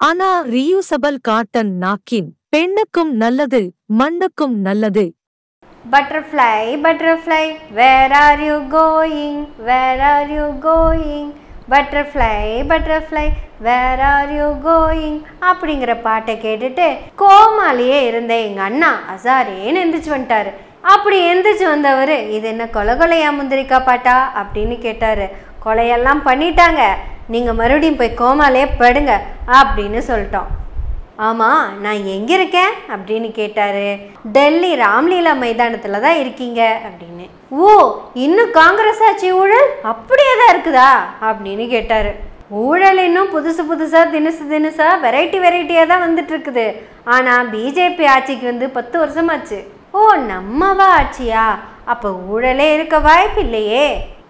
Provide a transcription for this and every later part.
ஆனா reusable cotton நாக்கின் பெண்ணுக்கும் நல்லது மண்ணுக்கும் நல்லது. Butterfly butterfly where are you going where are you going butterfly butterfly where are you going அப்படிங்கிற பாட்டை கேட்டுட்டு கோமாலேயே இருந்த எங்க அண்ணா அசாரேன்னு எந்திரிச்சு வந்துட்டாரு. அப்படி எந்திரிச்சு வந்தவர் இது என்ன கொலை கொலையா முந்திரிக்கா பாட்டா? அப்படின்னு கேட்டாரு. கொலையெல்லாம் பண்ணிட்டாங்க. நீங்கள் மறுபடியும் போய் கோமாலே படுங்க அப்படின்னு சொல்லிட்டோம். ஆமாம் நான் எங்கே இருக்கேன்? அப்படின்னு கேட்டாரு. டெல்லி ராம்லீலா மைதானத்தில் தான் இருக்கீங்க அப்படின்னு. ஓ இன்னும் காங்கிரஸ் ஆட்சி ஊழல் அப்படியே தான் இருக்குதா? அப்படின்னு கேட்டாரு. ஊழல் இன்னும் புதுசு புதுசாக தினுசு தினசாக வெரைட்டி வெரைட்டியாக தான் வந்துட்டுருக்குது. ஆனால் பிஜேபி ஆட்சிக்கு வந்து பத்து வருஷமாச்சு. ஓ நம்மவா ஆட்சியா? அப்போ ஊழலே இருக்க வாய்ப்பு இல்லையே.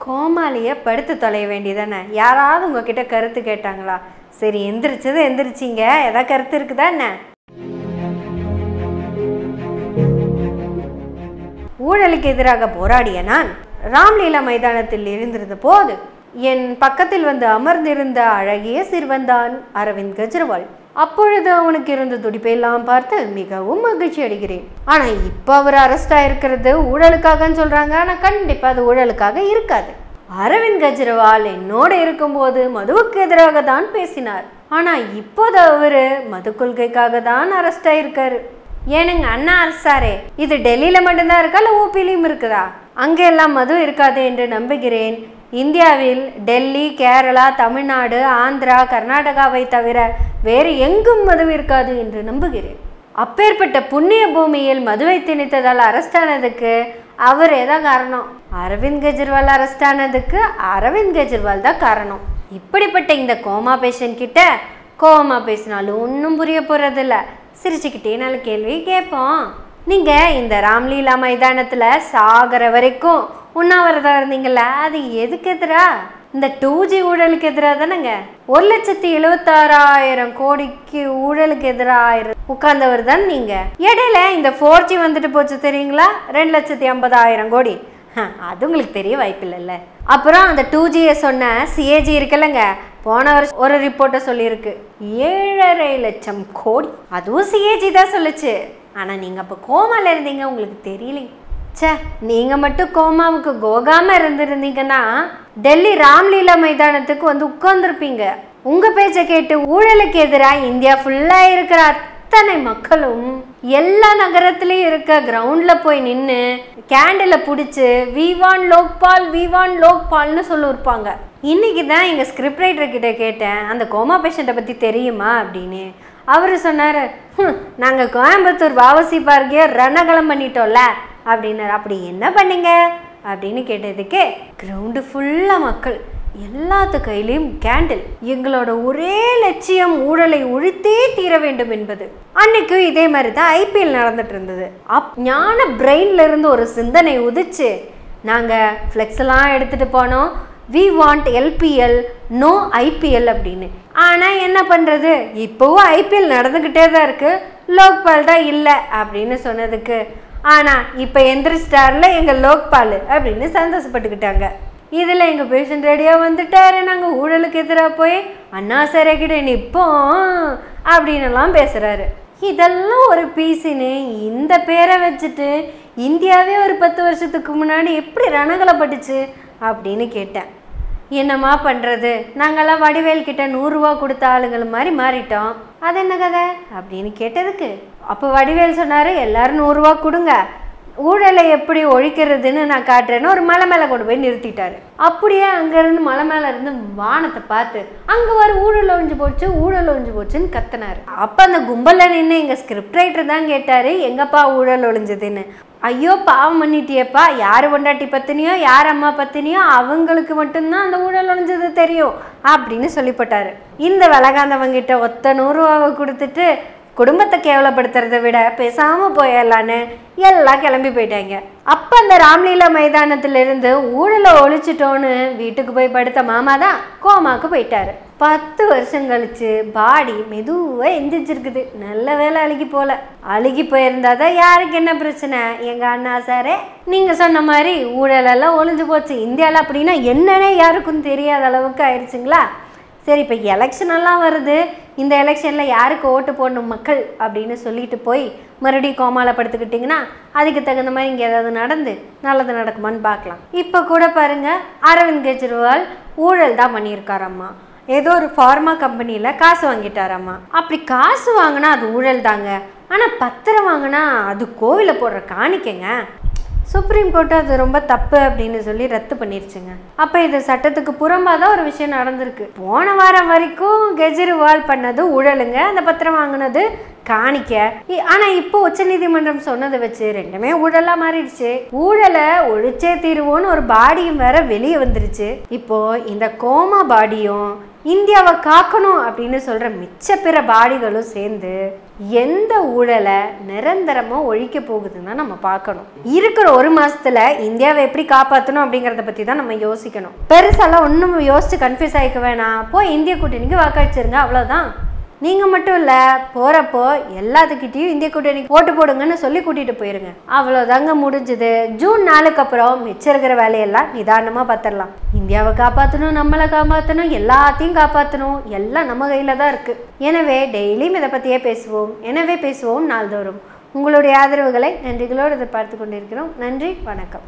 கோமாளியை படுத்து தொலைய வேண்டியதானே? யாராவது உங்ககிட்ட கருத்து கேட்டாங்களா? சரி எந்திரிச்சது எந்திரிச்சிங்க. ஏதாவது கருத்து இருக்குதா என்ன? ஊழலுக்கு எதிராக போராடிய நான் ராம்லீலா மைதானத்தில் இருந்திருந்த போது என் பக்கத்தில் வந்து அமர்ந்திருந்த அழகிய சிறுவன்தான் அரவிந்த் கெஜ்ரிவால். அப்பொழுது அவனுக்கு இருந்த துடிப்பையெல்லாம் பார்த்து மிகவும் மகிழ்ச்சி அடைகிறேன். ஆனா இப்போ அவர் அரெஸ்ட் ஆயிருக்கிறது ஊழலுக்காகன்னு சொல்றாங்க. ஆனா கண்டிப்பா அது ஊழலுக்காக இருக்காது. அரவிந்த் கெஜ்ரிவால் என்னோட இருக்கும்போது மதுவுக்கு எதிராக தான் பேசினார். ஆனா இப்போது அவரு மது கொள்கைக்காக தான் அரெஸ்ட் ஆயிருக்காரு. ஏனுங்க அண்ணா அரசாரே இது டெல்லியில மட்டும்தான் இருக்கா? இல்லை ஓபிலையும் இருக்குதா? அங்கே எல்லாம் மது இருக்காது என்று நம்புகிறேன். இந்தியாவில் டெல்லி கேரளா தமிழ்நாடு ஆந்திரா கர்நாடகாவை தவிர வேறு எங்கும் மது இருக்காது என்று நம்புகிறேன். அப்பேற்பட்ட புண்ணிய பூமியில் மதுவை திணித்ததால் அரெஸ்ட் அவரே தான் காரணம்? அரவிந்த் கெஜ்ரிவால் அரெஸ்ட் ஆனதுக்கு அரவிந்த் கெஜ்ரிவால் தான் காரணம். இப்படிப்பட்ட இந்த கோமா பேஷண்ட் கிட்ட கோமா பேசினாலும் ஒன்றும் புரிய போகிறதில்ல சிரிச்சுக்கிட்டே நல்ல கேள்வி கேட்போம். நீங்கள் இந்த ராம்லீலா மைதானத்தில் சாகிற வரைக்கும் உண்ணாவிரதம் இருந்தீங்கல்ல? அது எதுக்கு எதிரா? இந்த டூ ஜி ஊழலுக்கு எதிராக தானேங்க. ஒரு லட்சத்தி எழுபத்தாறாயிரம் கோடிக்கு ஊழலுக்கு எதிராக உட்கார்ந்தவர் தான் நீங்க. இடையில இந்த ஃபோர் ஜி வந்துட்டு போச்சு தெரியுங்களா? ரெண்டு லட்சத்தி ஐம்பதாயிரம் கோடி. அது உங்களுக்கு தெரிய வாய்ப்பில்லைல்ல. அப்புறம் அந்த டூ ஜியை சொன்ன சிஏஜி இருக்குல்லங்க. போன வருஷம் ஒரு ரிப்போர்ட்டை சொல்லியிருக்கு. ஏழரை லட்சம் கோடி. அதுவும் சிஏஜி தான் சொல்லுச்சு. ஆனால் நீங்கள் அப்போ கோமால இருந்தீங்க உங்களுக்கு தெரியலைங்க ச்சே நீங்கள் மட்டும் கோமாவுக்கு கோகாமல் இருந்திருந்தீங்கன்னா டெல்லி ராம்லீலா மைதானத்துக்கு வந்து உட்கார்ந்துருப்பீங்க. உங்கள் பேச்சை கேட்டு ஊழலுக்கு எதிராக இந்தியா ஃபுல்லாக இருக்கிற அத்தனை மக்களும் எல்லா நகரத்துலேயும் இருக்க கிரவுண்டில் போய் நின்று கேண்டிலை பிடிச்சி விவான் லோக்பால் விவான் லோக்பால்னு சொல்லியிருப்பாங்க இன்னைக்கு தான் எங்கள் ஸ்கிரிப்ட் ரைட்டர்கிட்ட கேட்டேன் அந்த கோமா பேஷண்ட்டை பற்றி தெரியுமா? அப்படின்னு. அவர் சொன்னார் நாங்கள் கோயம்புத்தூர் வாவசி பார்க்கையே ரணகலம் பண்ணிட்டோம்ல அப்படின்னாரு. அப்படி என்ன பண்ணீங்க? அப்படின்னு கேட்டதுக்கு கிரவுண்டு ஃபுல்லாக மக்கள் எல்லாத்து கையிலையும் கேண்டில் எங்களோட ஒரே லட்சியம் ஊழலை ஒழித்தே தீர வேண்டும் என்பது. அன்னைக்கு இதே மாதிரி தான் ஐபிஎல் நடந்துட்டு இருந்தது அப் ஞான பிரெயின்ல இருந்து ஒரு சிந்தனை உதிச்சு நாங்கள் ஃப்ளெக்ஸ் எல்லாம் எடுத்துட்டு போனோம். We want LPL no IPL அப்படின்னு. ஆனால் என்ன பண்ணுறது இப்போவும் ஐபிஎல் நடந்துக்கிட்டே தான் இருக்கு. லோக்பால் தான் இல்லை அப்படின்னு சொன்னதுக்கு ஆனால் இப்போ எந்திரிச்சிட்டார்ல எங்கள் லோக்பால் அப்படின்னு சந்தோஷப்பட்டுக்கிட்டாங்க. இதில் எங்கள் பேஷண்ட் ரெடியாக வந்துட்டாரு. நாங்கள் ஊழலுக்கு எதிராக போய் அண்ணா சாரே கிட்ட நிற்போம் அப்படின்னுலாம் பேசுகிறாரு இதெல்லாம் ஒரு பீஸுன்னு இந்த பேரை வச்சுட்டு இந்தியாவே ஒரு பத்து வருஷத்துக்கு முன்னாடி எப்படி ரணகலப்பட்டுச்சு அப்படின்னு கேட்டேன். என்னம்மா பண்ணுறது நாங்கள்லாம் வடிவேல் கிட்ட நூறுரூவா கொடுத்த ஆளுங்கள் மாதிரி மாறிட்டோம். அது என்ன கதை? அப்படின்னு கேட்டதுக்கு. அப்போ வடிவேல் சொன்னார் எல்லாரும் நூறுரூவா கொடுங்க. ஊழலை எப்படி ஒழிக்கிறதுன்னு நான் காட்டுறேன்னு ஒரு மலை மேலே கொண்டு போய் நிறுத்திட்டாரு. அப்படியே அங்கேருந்து மலை மேலே இருந்து வானத்தை பார்த்து அங்கே வர ஊழல் ஒழிஞ்சு போச்சு ஊழல் ஒழிஞ்சு போச்சுன்னு கத்தினார். அப்போ அந்த கும்பலில் நின்று எங்கள் ஸ்கிரிப்ட் ரைட்டர் தான் கேட்டார் எங்கப்பா ஊழல் ஒழிஞ்சதுன்னு? ஐயோ பாவம் பண்ணிட்டியப்பா. யார் பொண்டாட்டி பத்தினியோ யார் அம்மா பத்தினியோ அவங்களுக்கு மட்டும்தான் அந்த ஊழல் ஒழிஞ்சது தெரியும். அப்படின்னு சொல்லிப்பட்டாரு. இந்த விலகாந்தவங்கிட்ட ஒத்த நூறுரூவாவை கொடுத்துட்டு குடும்பத்தை கேவலப்படுத்துறத விட பேசாம போயிடலான்னு எல்லாம் கிளம்பி போயிட்டாங்க. அப்ப அந்த ராம்லீலா மைதானத்துல இருந்து ஊழலை ஒழிச்சிட்டோன்னு வீட்டுக்கு போய் படுத்த மாமா தான் கோமாக்கு போயிட்டாரு. பத்து வருஷம் கழிச்சு பாடி மெதுவாக எந்திரிச்சிருக்குது. நல்ல வேலை அழுகி போல. அழுகி போயிருந்தா தான் யாருக்கு என்ன பிரச்சனை? எங்க அண்ணா சாரே நீங்க சொன்ன மாதிரி ஊழலெல்லாம் ஒழிஞ்சு போச்சு. இந்தியாவில் அப்படின்னா என்னன்னே யாருக்கும் தெரியாத அளவுக்கு ஆயிடுச்சுங்களா? சரி இப்போ எலெக்ஷன் எல்லாம் வருது. இந்த எலெக்ஷனில் யாருக்கு ஓட்டு போடணும் மக்கள் அப்படின்னு சொல்லிட்டு போய் மறுபடியும் கோமால படுத்துக்கிட்டிங்கன்னா அதுக்கு தகுந்த மாதிரி இங்கே ஏதாவது நடந்து நல்லது நடக்குமான்னு பார்க்கலாம். இப்போ கூட பாருங்க அரவிந்த் கெஜ்ரிவால் ஊழல் தான் பண்ணியிருக்காரம்மா. ஏதோ ஒரு ஃபார்மா கம்பெனியில் காசு வாங்கிட்டாராம்மா. அப்படி காசு வாங்கினா அது ஊழல் தாங்க. ஆனால் பத்திரம் வாங்கினா அது கோவிலில் போடுற காணிக்கங்க. சுப்ரீம் கோர்ட் அது ரொம்ப தப்பு அப்படின்னு சொல்லி ரத்து பண்ணிருச்சுங்க. அப்போ இது சட்டத்துக்கு புறம்பாக தான் ஒரு விஷயம் நடந்திருக்கு. போன வாரம் வரைக்கும் கெஜ்ரிவால் பண்ணது ஊழலுங்க அந்த பத்திரம் வாங்கினது காணிக்க. இ- ஆனா இப்போ உச்சநீதிமன்றம் சொன்னதை வச்சு ரெண்டுமே ஊழலா மாறிடுச்சு. ஊழலை ஒழிச்சே தீருவோன்னு ஒரு பாடியும் வேற வெளியே வந்துருச்சு. இப்போ இந்த கோமா பாடியும் இந்தியாவை காக்கணும் அப்படின்னு சொல்ற மிச்ச பிற பாடிகளும் சேர்ந்து எந்த ஊழலை நிரந்தரமாக ஒழிக்க போகுதுன்னு தான் நம்ம பார்க்கணும். இருக்கிற ஒரு மாதத்தில் இந்தியாவை எப்படி காப்பாற்றணும் அப்படிங்கிறத பற்றி தான் நம்ம யோசிக்கணும். பெருசாலாம் ஒன்றும் யோசிச்சு கன்ஃபியூஸ் ஆகிக்க வேணாம். போய் இந்திய கூட்டணிக்கு வாக்களிச்சிருங்க அவ்வளோதான் நீங்கள் மட்டும் இல்லை போகிறப்போ எல்லாத்துக்கிட்டேயும் இந்திய கூட்டணிக்கு ஓட்டு போடுங்கன்னு சொல்லி கூட்டிகிட்டு போயிருங்க. அவ்வளோதாங்க முடிஞ்சது. ஜூன் நாளுக்கு அப்புறம் மிச்சம் இருக்கிற வேலையெல்லாம் நிதானமாக பார்த்துடலாம். இந்தியாவை காப்பாற்றணும் நம்மளை காப்பாற்றணும் எல்லாத்தையும் காப்பாற்றணும் எல்லாம் நம்ம கையில் தான் இருக்குது எனவே டெய்லியும் இதை பற்றியே பேசுவோம். எனவே பேசுவோம் நாள்தோறும். உங்களுடைய ஆதரவுகளை நன்றிகளோடு எதிர்பார்த்து கொண்டிருக்கிறோம். நன்றி வணக்கம்.